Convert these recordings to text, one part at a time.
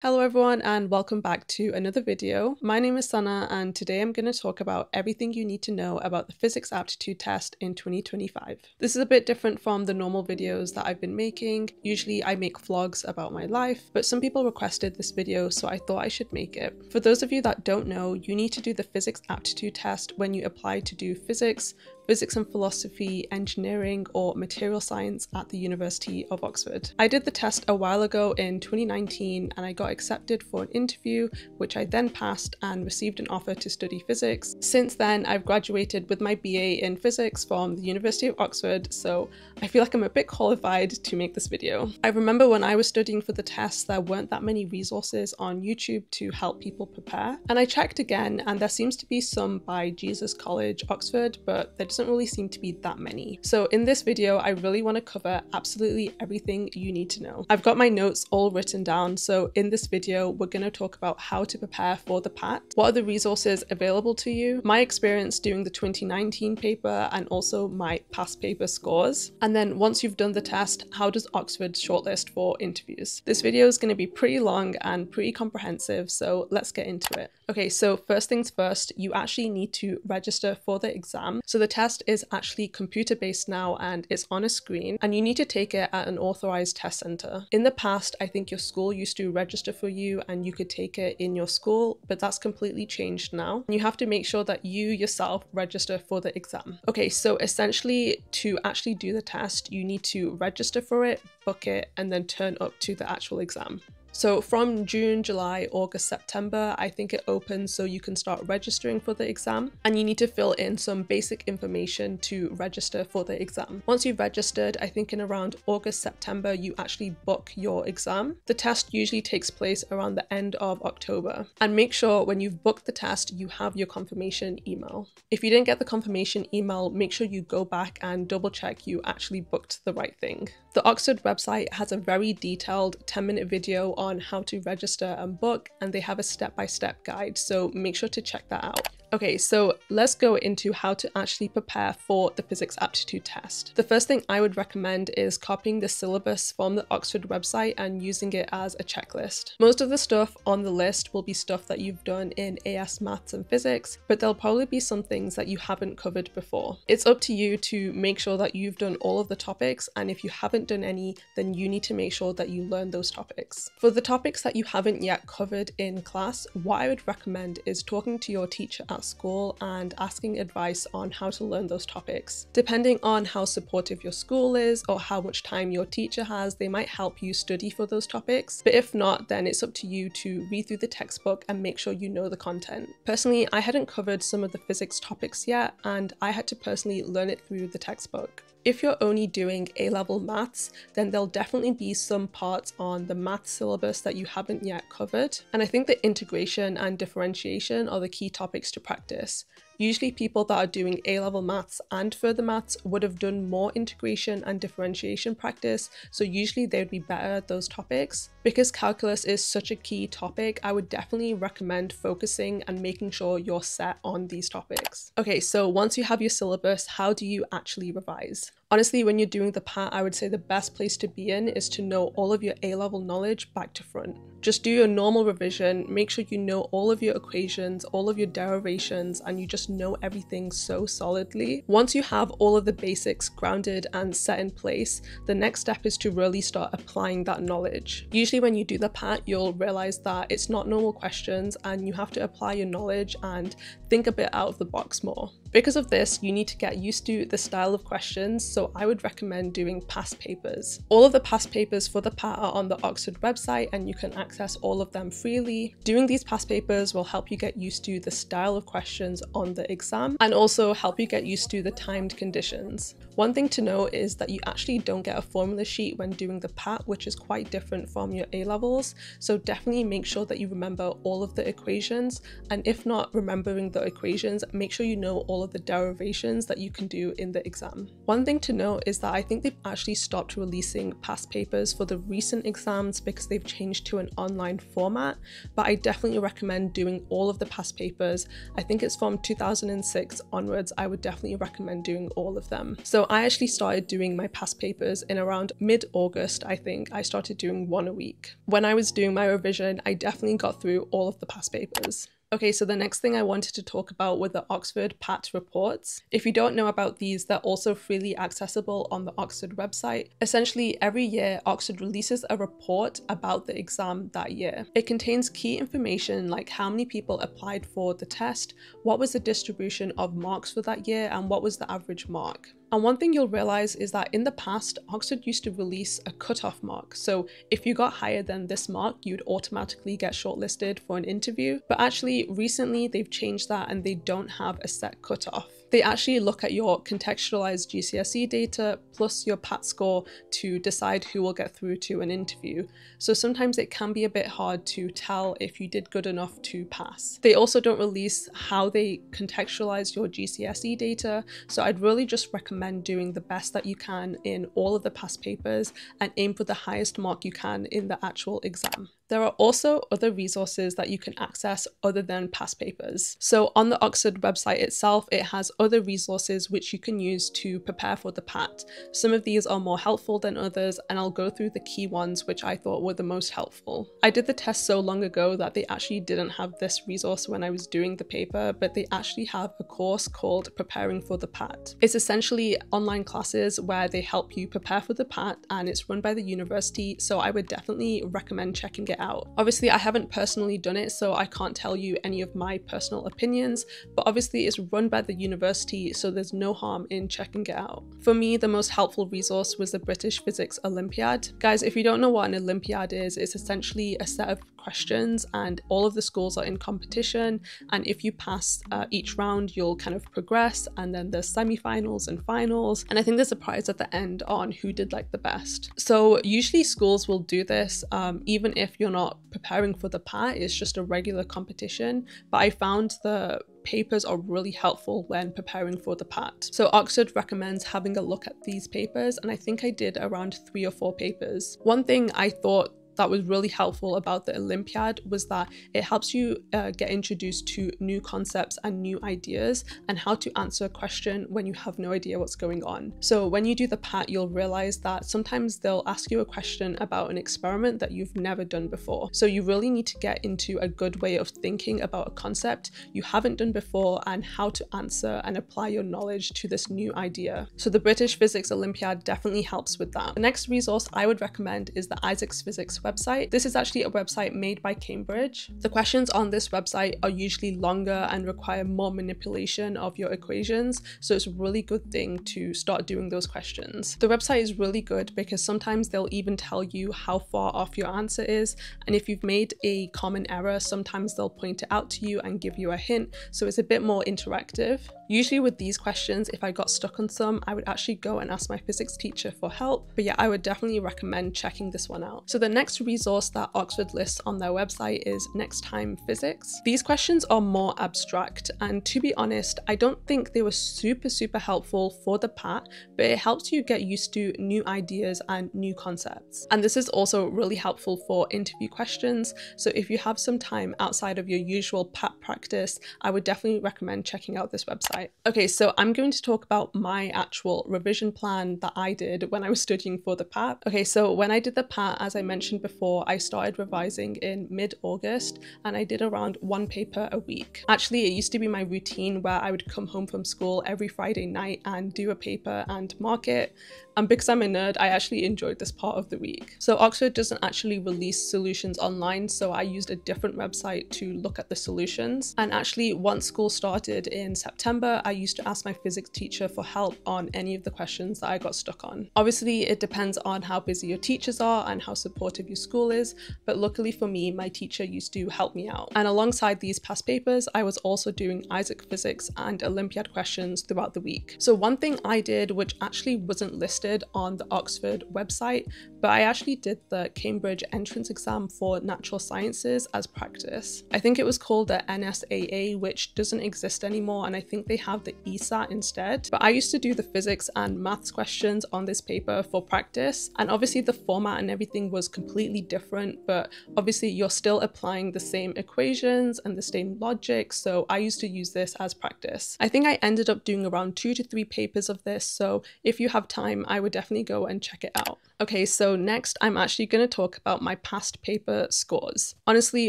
Hello everyone and welcome back to another video. My name is Sana and today I'm going to talk about everything you need to know about the physics aptitude test in 2025. This is a bit different from the normal videos that I've been making. Usually I make vlogs about my life, but some people requested this video so I thought I should make it. For those of you that don't know, you need to do the physics aptitude test when you apply to do physics, physics and philosophy, engineering, or material science at the University of Oxford. I did the test a while ago in 2019 and I got accepted for an interview, which I then passed and received an offer to study physics. Since then, I've graduated with my BA in physics from the University of Oxford, so I feel like I'm a bit qualified to make this video. I remember when I was studying for the test, there weren't that many resources on YouTube to help people prepare. And I checked again, and there seems to be some by Jesus College, Oxford, but there doesn't really seem to be that many. So in this video, I really want to cover absolutely everything you need to know. I've got my notes all written down, so in this video, we're going to talk about how to prepare for the PAT, what are the resources available to you, my experience doing the 2019 paper, and also my past paper scores. And then once you've done the test, how does Oxford shortlist for interviews? This video is going to be pretty long and pretty comprehensive, so let's get into it. Okay, so first things first, you actually need to register for the exam. So the test is actually computer based now and it's on a screen, and you need to take it at an authorized test center. In the past, I think your school used to register for you and you could take it in your school, but that's completely changed now. You have to make sure that you yourself register for the exam. Okay, so essentially, to actually do the test, you need to register for it, book it, and then turn up to the actual exam. So from June, July, August, September, I think it opens so you can start registering for the exam and you need to fill in some basic information to register for the exam. Once you've registered, I think in around August, September, you actually book your exam. The test usually takes place around the end of October and make sure when you've booked the test, you have your confirmation email. If you didn't get the confirmation email, make sure you go back and double check you actually booked the right thing. The Oxford website has a very detailed 10 minute video on how to register and book, and they have a step by step guide, so make sure to check that out. Okay, so let's go into how to actually prepare for the physics aptitude test. The first thing I would recommend is copying the syllabus from the Oxford website and using it as a checklist. Most of the stuff on the list will be stuff that you've done in AS maths and physics, but there'll probably be some things that you haven't covered before. It's up to you to make sure that you've done all of the topics, and if you haven't done any, then you need to make sure that you learn those topics. For the topics that you haven't yet covered in class, what I would recommend is talking to your teacher school and asking advice on how to learn those topics. Depending on how supportive your school is or how much time your teacher has, they might help you study for those topics. But if not, then it's up to you to read through the textbook and make sure you know the content. Personally, I hadn't covered some of the physics topics yet, and I had to personally learn it through the textbook. If you're only doing A level maths, then there'll definitely be some parts on the maths syllabus that you haven't yet covered. And I think the integration and differentiation are the key topics to practice. Usually people that are doing A-level maths and further maths would have done more integration and differentiation practice, so usually they would be better at those topics. Because calculus is such a key topic, I would definitely recommend focusing and making sure you're set on these topics. Okay, so once you have your syllabus, how do you actually revise? Honestly, when you're doing the PAT, I would say the best place to be in is to know all of your A-level knowledge back to front. Just do your normal revision, make sure you know all of your equations, all of your derivations, and you just know everything so solidly. Once you have all of the basics grounded and set in place, the next step is to really start applying that knowledge. Usually when you do the PAT, you'll realize that it's not normal questions and you have to apply your knowledge and think a bit out of the box more. Because of this, you need to get used to the style of questions, so I would recommend doing past papers. All of the past papers for the PAT are on the Oxford website and you can access all of them freely. Doing these past papers will help you get used to the style of questions on the exam and also help you get used to the timed conditions. One thing to note is that you actually don't get a formula sheet when doing the PAT, which is quite different from your A levels, so definitely make sure that you remember all of the equations, and if not remembering the equations, make sure you know all all of the derivations that you can do in the exam. One thing to note is that I think they've actually stopped releasing past papers for the recent exams because they've changed to an online format, but I definitely recommend doing all of the past papers. I think it's from 2006 onwards, I would definitely recommend doing all of them. So I actually started doing my past papers in around mid-August, I think. I started doing one a week. When I was doing my revision, I definitely got through all of the past papers. Okay, so the next thing I wanted to talk about were the Oxford PAT reports. If you don't know about these, they're also freely accessible on the Oxford website. Essentially, every year, Oxford releases a report about the exam that year. It contains key information like how many people applied for the test, what was the distribution of marks for that year, and what was the average mark. And one thing you'll realize is that in the past, Oxford used to release a cutoff mark. So if you got higher than this mark, you'd automatically get shortlisted for an interview. But actually, recently they've changed that and they don't have a set cutoff. They actually look at your contextualized GCSE data plus your PAT score to decide who will get through to an interview. So sometimes it can be a bit hard to tell if you did good enough to pass. They also don't release how they contextualize your GCSE data, so I'd really just recommend doing the best that you can in all of the past papers and aim for the highest mark you can in the actual exam. There are also other resources that you can access other than past papers. So on the Oxford website itself, it has other resources which you can use to prepare for the PAT. Some of these are more helpful than others, and I'll go through the key ones which I thought were the most helpful. I did the test so long ago that they actually didn't have this resource when I was doing the paper, but they actually have a course called Preparing for the PAT. It's essentially online classes where they help you prepare for the PAT, and it's run by the university, so I would definitely recommend checking it out. Obviously, I haven't personally done it, so I can't tell you any of my personal opinions, but obviously it's run by the university, so there's no harm in checking it out. For me, the most helpful resource was the British Physics Olympiad. Guys, if you don't know what an Olympiad is, it's essentially a set of questions and all of the schools are in competition and if you pass uh, each round you'll kind of progress and then there's semi-finals and finals and I think there's a prize at the end on who did like the best. So usually schools will do this um, even if you're not preparing for the PAT, it's just a regular competition but I found the papers are really helpful when preparing for the PAT. So Oxford recommends having a look at these papers and I think I did around three or four papers. One thing I thought that was really helpful about the Olympiad was that it helps you uh, get introduced to new concepts and new ideas and how to answer a question when you have no idea what's going on. So when you do the PAT, you'll realize that sometimes they'll ask you a question about an experiment that you've never done before. So you really need to get into a good way of thinking about a concept you haven't done before and how to answer and apply your knowledge to this new idea. So the British Physics Olympiad definitely helps with that. The next resource I would recommend is the Isaacs Physics website. This is actually a website made by Cambridge. The questions on this website are usually longer and require more manipulation of your equations, so it's a really good thing to start doing those questions. The website is really good because sometimes they'll even tell you how far off your answer is, and if you've made a common error, sometimes they'll point it out to you and give you a hint, so it's a bit more interactive. Usually with these questions, if I got stuck on some, I would actually go and ask my physics teacher for help, but yeah, I would definitely recommend checking this one out. So the next resource that Oxford lists on their website is Next Time Physics. These questions are more abstract, and to be honest, I don't think they were super, super helpful for the PAT, but it helps you get used to new ideas and new concepts. And this is also really helpful for interview questions, so if you have some time outside of your usual PAT practice, I would definitely recommend checking out this website website. Okay, so I'm going to talk about my actual revision plan that I did when I was studying for the PAT. Okay, so when I did the PAT, as I mentioned before, I started revising in mid-August and I did around one paper a week. Actually, it used to be my routine where I would come home from school every Friday night and do a paper and mark it. And because I'm a nerd, I actually enjoyed this part of the week. So Oxford doesn't actually release solutions online, so I used a different website to look at the solutions. And actually, once school started in September, I used to ask my physics teacher for help on any of the questions that I got stuck on. Obviously, it depends on how busy your teachers are and how supportive your school is, but luckily for me, my teacher used to help me out. And alongside these past papers, I was also doing Isaac physics and Olympiad questions throughout the week. So one thing I did, which actually wasn't listed listed on the Oxford website, but I actually did the Cambridge entrance exam for natural sciences as practice. I think it was called the NSAA, which doesn't exist anymore, and I think they have the ESAT instead. But I used to do the physics and maths questions on this paper for practice. And obviously the format and everything was completely different, but obviously you're still applying the same equations and the same logic. So I used to use this as practice. I think I ended up doing around two to three papers of this. So if you have time, I would definitely go and check it out. Okay, so next I'm actually going to talk about my past paper scores. Honestly,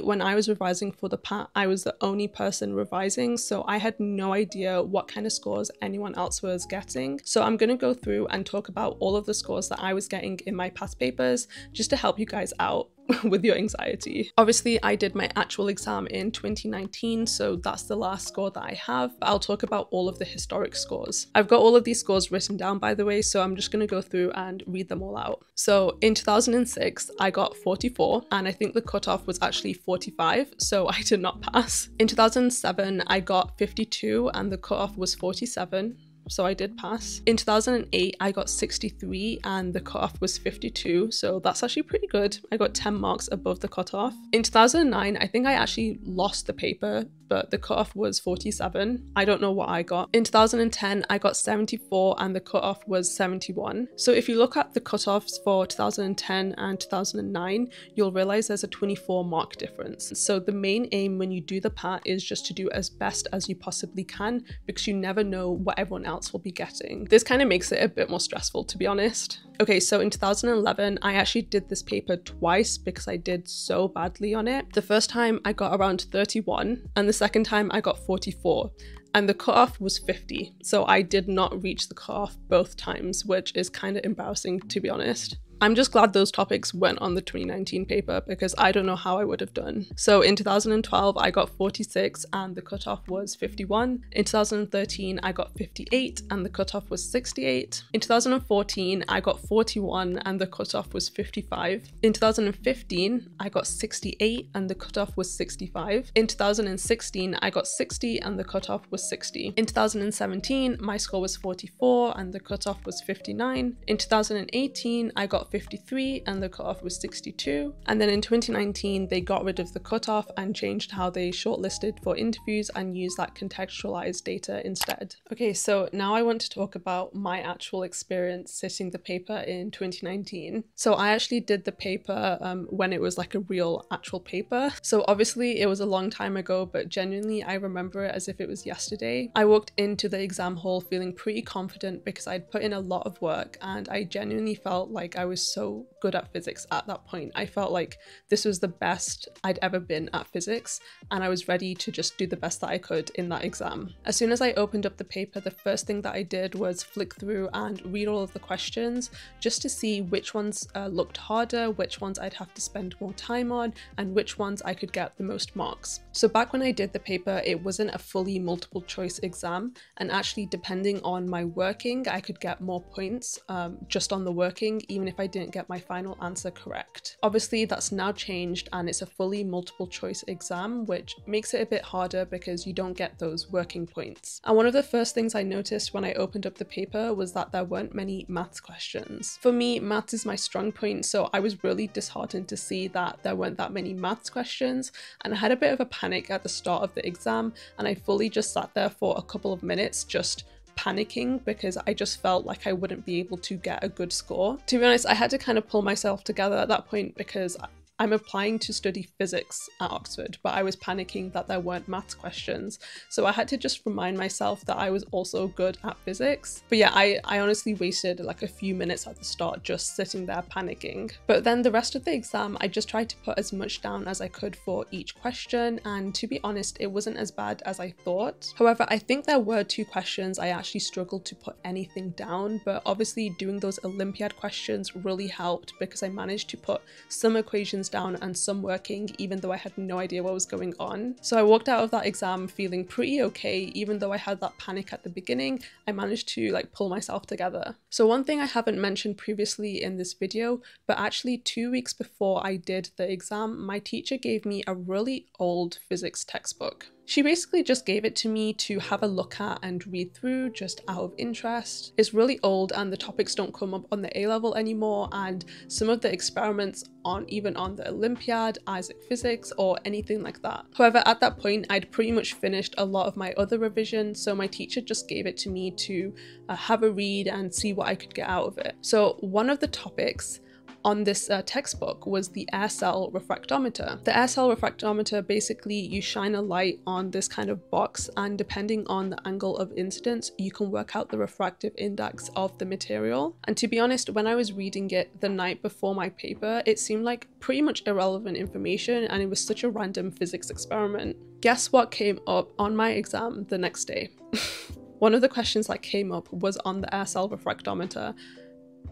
when I was revising for the PAT, I was the only person revising, so I had no idea what kind of scores anyone else was getting. So I'm going to go through and talk about all of the scores that I was getting in my past papers just to help you guys out with your anxiety. Obviously, I did my actual exam in 2019, so that's the last score that I have. I'll talk about all of the historic scores. I've got all of these scores written down, by the way, so I'm just going to go through and read them all out. So in 2006, I got 44, and I think the cutoff was actually 45, so I did not pass. In 2007, I got 52, and the cutoff was 47 so I did pass. In 2008, I got 63 and the cutoff was 52, so that's actually pretty good. I got 10 marks above the cutoff. In 2009, I think I actually lost the paper but the cutoff was 47. I don't know what I got. In 2010, I got 74 and the cutoff was 71. So if you look at the cutoffs for 2010 and 2009, you'll realize there's a 24 mark difference. So the main aim when you do the PAT is just to do as best as you possibly can because you never know what everyone else will be getting. This kind of makes it a bit more stressful, to be honest. Okay, so in 2011, I actually did this paper twice because I did so badly on it. The first time I got around 31, and the second time I got 44 and the cutoff was 50. So I did not reach the cutoff both times, which is kind of embarrassing to be honest. I'm just glad those topics went on the 2019 paper because I don't know how I would have done. So in 2012, I got 46 and the cutoff was 51. In 2013, I got 58 and the cutoff was 68. In 2014, I got 41 and the cutoff was 55. In 2015, I got 68 and the cutoff was 65. In 2016, I got 60 and the cutoff was 60. In 2017, my score was 44 and the cutoff was 59. In 2018, I got 53 and the cutoff was 62. And then in 2019, they got rid of the cutoff and changed how they shortlisted for interviews and used that contextualized data instead. Okay, so now I want to talk about my actual experience sitting the paper in 2019. So I actually did the paper um, when it was like a real actual paper. So obviously it was a long time ago, but genuinely I remember it as if it was yesterday. I walked into the exam hall feeling pretty confident because I'd put in a lot of work and I genuinely felt like I was was so good at physics at that point. I felt like this was the best I'd ever been at physics, and I was ready to just do the best that I could in that exam. As soon as I opened up the paper, the first thing that I did was flick through and read all of the questions just to see which ones uh, looked harder, which ones I'd have to spend more time on, and which ones I could get the most marks. So back when I did the paper, it wasn't a fully multiple choice exam, and actually depending on my working, I could get more points um, just on the working, even if I didn't get my final answer correct. Obviously that's now changed and it's a fully multiple choice exam which makes it a bit harder because you don't get those working points. And one of the first things I noticed when I opened up the paper was that there weren't many maths questions. For me maths is my strong point so I was really disheartened to see that there weren't that many maths questions and I had a bit of a panic at the start of the exam and I fully just sat there for a couple of minutes just panicking because I just felt like I wouldn't be able to get a good score. To be honest, I had to kind of pull myself together at that point because I'm applying to study physics at Oxford, but I was panicking that there weren't maths questions. So I had to just remind myself that I was also good at physics. But yeah, I, I honestly wasted like a few minutes at the start just sitting there panicking. But then the rest of the exam, I just tried to put as much down as I could for each question. And to be honest, it wasn't as bad as I thought. However, I think there were two questions I actually struggled to put anything down, but obviously doing those Olympiad questions really helped because I managed to put some equations down and some working even though I had no idea what was going on. So I walked out of that exam feeling pretty okay even though I had that panic at the beginning, I managed to like pull myself together. So one thing I haven't mentioned previously in this video, but actually two weeks before I did the exam, my teacher gave me a really old physics textbook. She basically just gave it to me to have a look at and read through just out of interest. It's really old and the topics don't come up on the A level anymore, and some of the experiments aren't even on the Olympiad, Isaac Physics, or anything like that. However, at that point, I'd pretty much finished a lot of my other revisions, so my teacher just gave it to me to uh, have a read and see what I could get out of it. So, one of the topics on this uh, textbook was the air cell refractometer. The air cell refractometer basically you shine a light on this kind of box and depending on the angle of incidence you can work out the refractive index of the material. And to be honest when I was reading it the night before my paper it seemed like pretty much irrelevant information and it was such a random physics experiment. Guess what came up on my exam the next day? One of the questions that came up was on the air cell refractometer.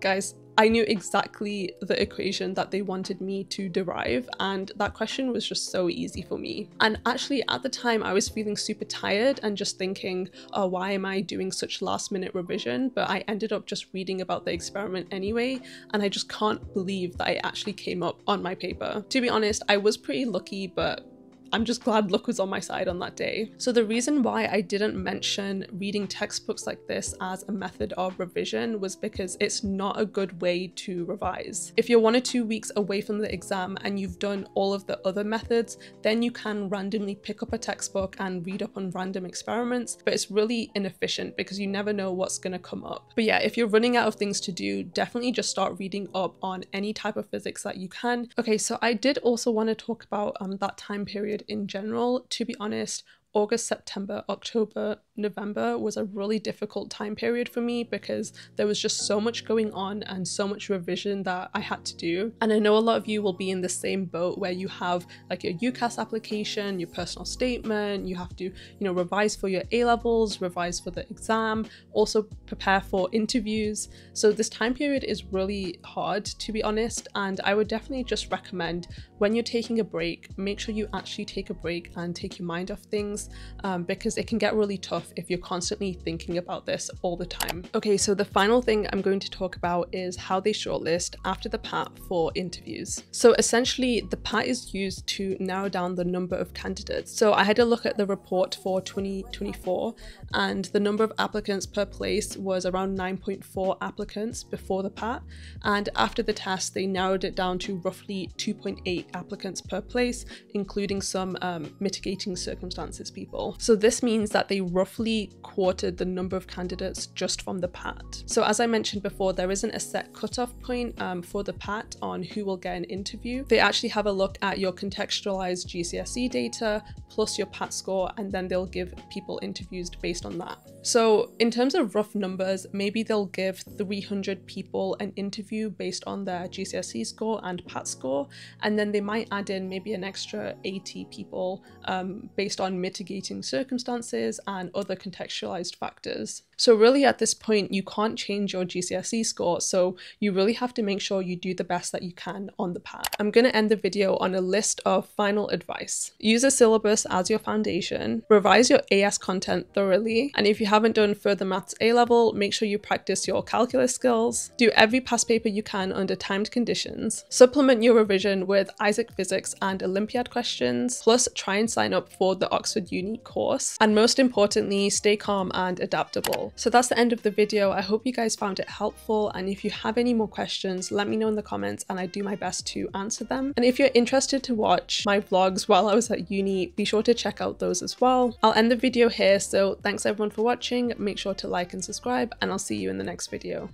Guys, I knew exactly the equation that they wanted me to derive, and that question was just so easy for me. And actually, at the time, I was feeling super tired and just thinking, oh, why am I doing such last minute revision? But I ended up just reading about the experiment anyway, and I just can't believe that I actually came up on my paper. To be honest, I was pretty lucky, but I'm just glad luck was on my side on that day. So the reason why I didn't mention reading textbooks like this as a method of revision was because it's not a good way to revise. If you're one or two weeks away from the exam and you've done all of the other methods, then you can randomly pick up a textbook and read up on random experiments, but it's really inefficient because you never know what's going to come up. But yeah, if you're running out of things to do, definitely just start reading up on any type of physics that you can. Okay, so I did also want to talk about um, that time period in general, to be honest, August, September, October, November was a really difficult time period for me because there was just so much going on and so much revision that I had to do. And I know a lot of you will be in the same boat where you have like your UCAS application, your personal statement, you have to, you know, revise for your A levels, revise for the exam, also prepare for interviews. So this time period is really hard to be honest. And I would definitely just recommend when you're taking a break, make sure you actually take a break and take your mind off things um, because it can get really tough if you're constantly thinking about this all the time. Okay, so the final thing I'm going to talk about is how they shortlist after the PAT for interviews. So essentially, the PAT is used to narrow down the number of candidates. So I had a look at the report for 2024, and the number of applicants per place was around 9.4 applicants before the PAT, and after the test, they narrowed it down to roughly 2.8 applicants per place, including some um, mitigating circumstances people. So this means that they roughly quartered the number of candidates just from the PAT. So as I mentioned before, there isn't a set cutoff point um, for the PAT on who will get an interview. They actually have a look at your contextualized GCSE data plus your PAT score, and then they'll give people interviews based on that. So in terms of rough numbers, maybe they'll give 300 people an interview based on their GCSE score and PAT score, and then they might add in maybe an extra 80 people um, based on mitigating circumstances and other contextualized factors. So really at this point, you can't change your GCSE score, so you really have to make sure you do the best that you can on the PAT. I'm going to end the video on a list of final advice. Use a syllabus as your foundation, revise your AS content thoroughly, and if you haven't done further maths A level, make sure you practice your calculus skills, do every past paper you can under timed conditions, supplement your revision with Isaac Physics and Olympiad questions, plus try and sign up for the Oxford Uni course, and most importantly, stay calm and adaptable. So that's the end of the video. I hope you guys found it helpful and if you have any more questions, let me know in the comments and I do my best to answer them. And if you're interested to watch my vlogs while I was at uni, be sure to check out those as well. I'll end the video here, so thanks everyone for watching, make sure to like and subscribe, and I'll see you in the next video.